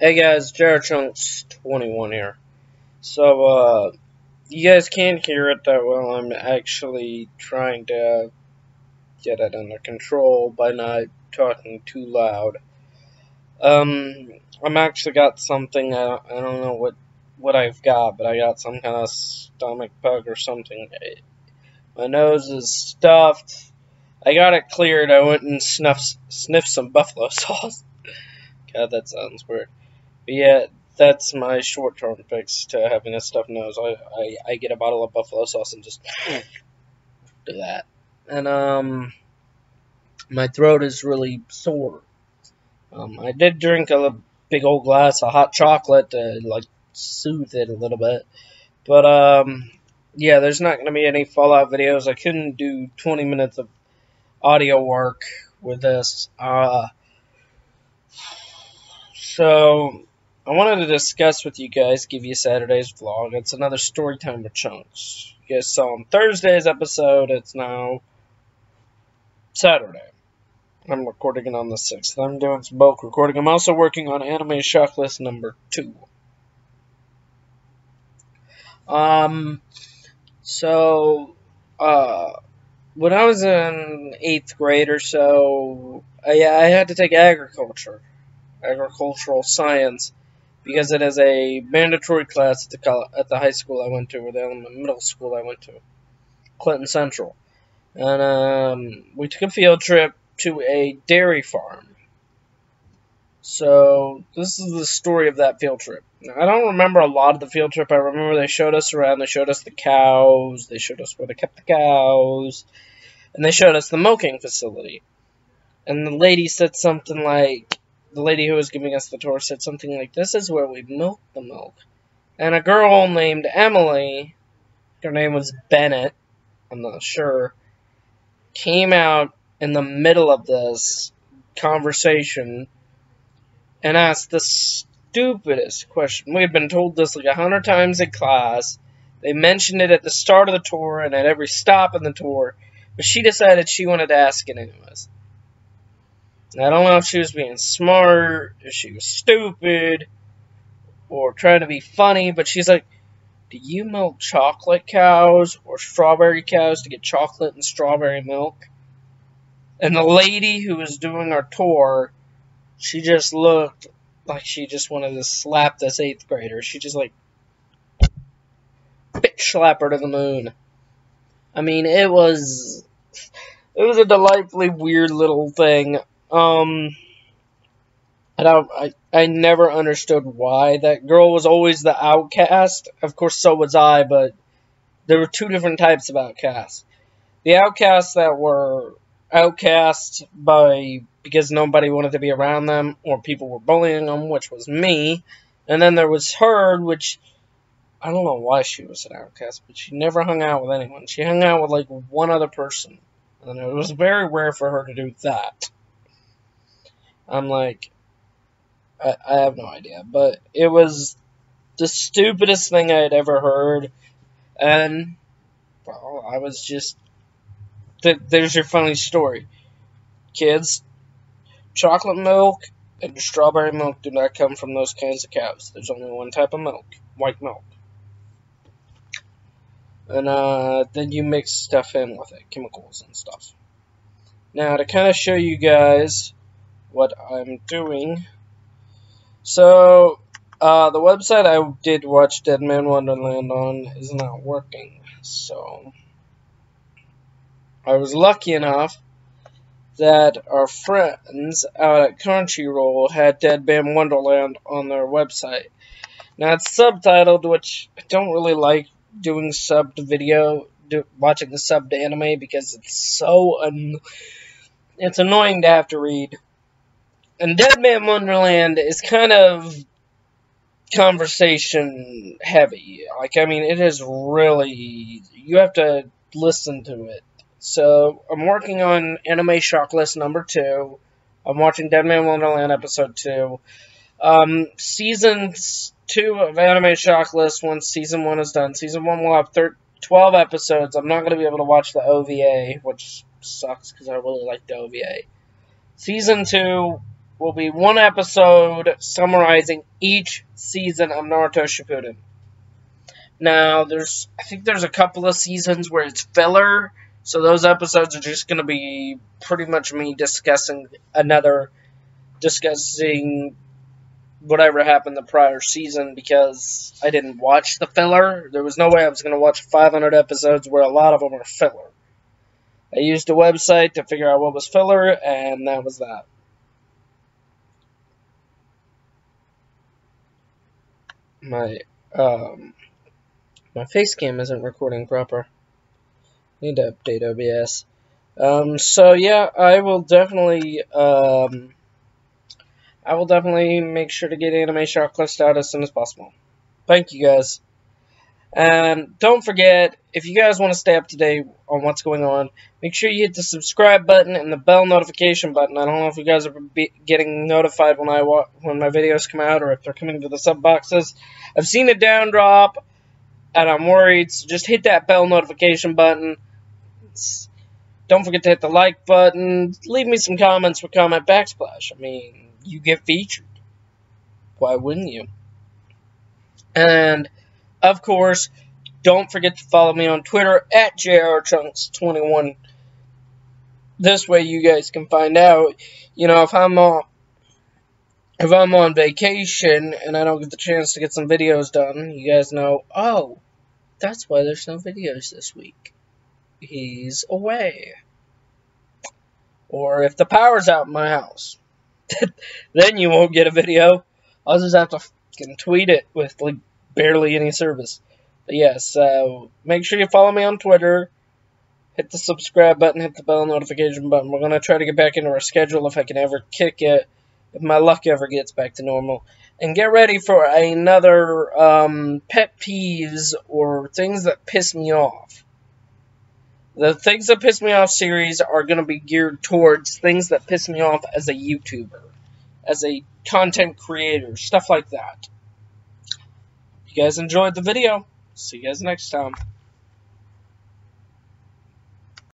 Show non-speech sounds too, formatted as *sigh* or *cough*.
Hey guys, Jared Chunks 21 here. So, uh, you guys can't hear it that well. I'm actually trying to get it under control by not talking too loud. Um, I'm actually got something, I, I don't know what, what I've got, but I got some kind of stomach bug or something. My nose is stuffed. I got it cleared. I went and snuffed, sniffed some buffalo *laughs* sauce. God, that sounds weird. Yeah, that's my short-term fix to having a stuffed nose. I, I, I get a bottle of buffalo sauce and just *sniffs* do that. And, um, my throat is really sore. Um, I did drink a big old glass of hot chocolate to, like, soothe it a little bit. But, um, yeah, there's not going to be any Fallout videos. I couldn't do 20 minutes of audio work with this. Uh, so, I wanted to discuss with you guys, give you Saturday's vlog. It's another story time with Chunks. You guys saw on Thursday's episode, it's now Saturday. I'm recording it on the 6th. I'm doing some bulk recording. I'm also working on Anime Shock List number 2. Um, so, uh, when I was in 8th grade or so, I, I had to take agriculture, agricultural science because it is a mandatory class at the college, at the high school I went to, or the middle school I went to, Clinton Central, and um, we took a field trip to a dairy farm. So this is the story of that field trip. Now, I don't remember a lot of the field trip. I remember they showed us around. They showed us the cows. They showed us where they kept the cows, and they showed us the milking facility. And the lady said something like, the lady who was giving us the tour said something like, This is where we milk the milk. And a girl named Emily, her name was Bennett, I'm not sure, came out in the middle of this conversation and asked the stupidest question. We had been told this like a hundred times in class. They mentioned it at the start of the tour and at every stop in the tour, but she decided she wanted to ask it anyways. I don't know if she was being smart, if she was stupid, or trying to be funny, but she's like, Do you milk chocolate cows or strawberry cows to get chocolate and strawberry milk? And the lady who was doing our tour, she just looked like she just wanted to slap this eighth grader. She just like bitch slap her to the moon. I mean, it was it was a delightfully weird little thing. Um, I I, I never understood why that girl was always the outcast. Of course, so was I, but there were two different types of outcasts. The outcasts that were outcast by because nobody wanted to be around them or people were bullying them, which was me. And then there was her, which I don't know why she was an outcast, but she never hung out with anyone. She hung out with like one other person. And it was very rare for her to do that. I'm like, I, I have no idea. But it was the stupidest thing I had ever heard. And, well, I was just. Th- there's your funny story. Kids, chocolate milk and strawberry milk do not come from those kinds of cows. There's only one type of milk white milk. And uh, then you mix stuff in with it, chemicals and stuff. Now, to kind of show you guys what I'm doing. So, uh, the website I did watch Deadman Wonderland on is not working. So, I was lucky enough that our friends out at Crunchyroll had Deadman Wonderland on their website. Now, it's subtitled, which I don't really like doing subbed video, do, watching the subbed anime because it's so un it's annoying to have to read. And Deadman Wonderland is kind of conversation heavy. Like, I mean, it is really. You have to listen to it. So, I'm working on Anime Shock List number two. I'm watching Deadman Wonderland episode two. Um, season two of Anime Shock List, once season one is done, season one will have 12 episodes. I'm not going to be able to watch the OVA, which sucks because I really like the OVA. Season two will be one episode summarizing each season of Naruto Shippuden. Now, there's I think there's a couple of seasons where it's filler, so those episodes are just going to be pretty much me discussing another discussing whatever happened the prior season because I didn't watch the filler. There was no way I was going to watch 500 episodes where a lot of them are filler. I used a website to figure out what was filler, and that was that. My um, my face cam isn't recording proper. Need to update OBS. Um, so yeah, I will definitely um, I will definitely make sure to get Anime Shocklist out as soon as possible. Thank you guys. And don't forget, if you guys want to stay up to date on what's going on, make sure you hit the subscribe button and the bell notification button. I don't know if you guys are getting notified when I when my videos come out or if they're coming to the sub boxes. I've seen a down drop, and I'm worried. So just hit that bell notification button. Don't forget to hit the like button. Leave me some comments for comment backsplash. I mean, you get featured. Why wouldn't you? And of course, don't forget to follow me on Twitter at JRChunks21. This way you guys can find out, you know, if I'm on, if I'm on vacation and I don't get the chance to get some videos done, you guys know, oh, that's why there's no videos this week. He's away. Or if the power's out in my house, *laughs* then you won't get a video. I'll just have to fucking tweet it with like barely any service. But yeah, so make sure you follow me on Twitter. Hit the subscribe button, hit the bell notification button. We're gonna try to get back into our schedule if I can ever kick it, if my luck ever gets back to normal. And get ready for another um, pet peeves or things that piss me off. The things that piss me off series are going to be geared towards things that piss me off as a YouTuber, as a content creator, stuff like that you guys enjoyed the video. See you guys next time.